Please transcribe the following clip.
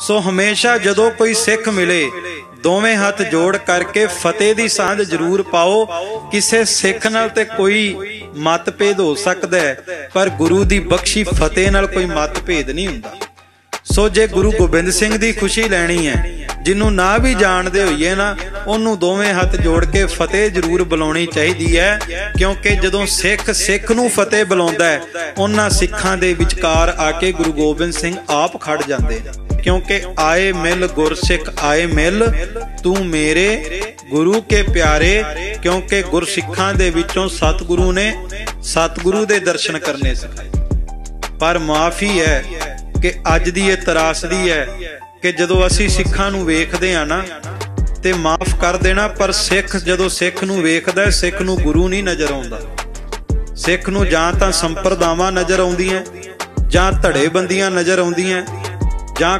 ਸੋ ਹਮੇਸ਼ਾ ਜਦੋਂ ਕੋਈ ਸਿੱਖ ਮਿਲੇ, ਦੋਵੇਂ ਹੱਥ ਜੋੜ ਕਰਕੇ ਫਤਿਹ ਦੀ ਸਾਂਝ ਜ਼ਰੂਰ ਪਾਓ। ਕਿਸੇ ਸਿੱਖ ਨਾਲ ਤੇ ਕੋਈ ਮਤਭੇਦ ਹੋ ਸਕਦਾ ਹੈ, ਪਰ ਗੁਰੂ ਦੀ ਬਖਸ਼ੀ ਫਤਿਹ ਨਾਲ ਕੋਈ ਮਤਭੇਦ ਨਹੀਂ ਹੁੰਦਾ। ਸੋ ਜੇ ਗੁਰੂ ਗੋਬਿੰਦ ਸਿੰਘ ਦੀ ਖੁਸ਼ੀ ਲੈਣੀ ਹੈ ਜਿਹਨੂੰ ਨਾ ਵੀ ਜਾਣਦੇ ਹੋਈਏ ਨਾ, ਉਹਨੂੰ ਦੋਵੇਂ ਹੱਥ ਜੋੜ ਕੇ ਫਤਿਹ ਜ਼ਰੂਰ ਬੁਲਾਉਣੀ ਚਾਹੀਦੀ ਹੈ, ਕਿਉਂਕਿ ਜਦੋਂ ਸਿੱਖ ਸਿੱਖ ਨੂੰ ਫਤਿਹ ਬੁਲਾਉਂਦਾ ਹੈ, ਉਹਨਾਂ ਸਿੱਖਾਂ ਦੇ ਵਿਚਕਾਰ ਆ ਕੇ ਗੁਰੂ ਗੋਬਿੰਦ ਸਿੰਘ ਆਪ ਖੜ ਜਾਂਦੇ ਨੇ। ਕਿਉਂਕਿ ਆਏ ਮਿਲ ਗੁਰਸਿੱਖ, ਆਏ ਮਿਲ, ਤੂੰ ਮੇਰੇ ਗੁਰੂ ਕੇ ਪਿਆਰੇ, ਕਿਉਂਕਿ ਗੁਰਸਿੱਖਾਂ ਦੇ ਵਿੱਚੋਂ ਸਤਿਗੁਰੂ ਨੇ ਸਤਿਗੁਰੂ ਦੇ ਦਰਸ਼ਨ ਕਰਨੇ ਸਿਖਾਏ। ਪਰ ਮਾਫੀ ਹੈ ਕਿ ਅੱਜ ਦੀ ਇਹ ਤਰਾਸਦੀ ਹੈ ਕਿ ਜਦੋਂ ਅਸੀਂ ਸਿੱਖਾਂ ਨੂੰ ਵੇਖਦੇ ਆ ਨਾ, ਤੇ ਮਾਫ ਕਰ ਦੇਣਾ, ਪਰ ਸਿੱਖ ਜਦੋਂ ਸਿੱਖ ਨੂੰ ਵੇਖਦਾ ਹੈ, ਸਿੱਖ ਨੂੰ ਗੁਰੂ ਨਹੀਂ ਨਜ਼ਰ ਆਉਂਦਾ। ਸਿੱਖ ਨੂੰ ਜਾਂ ਤਾਂ ਸੰਪਰਦਾਵਾਂ ਨਜ਼ਰ ਆਉਂਦੀਆਂ, ਜਾਂ ਧੜੇਬੰਦੀਆਂ ਨਜ਼ਰ ਆਉਂਦੀਆਂ, ਜਾਂ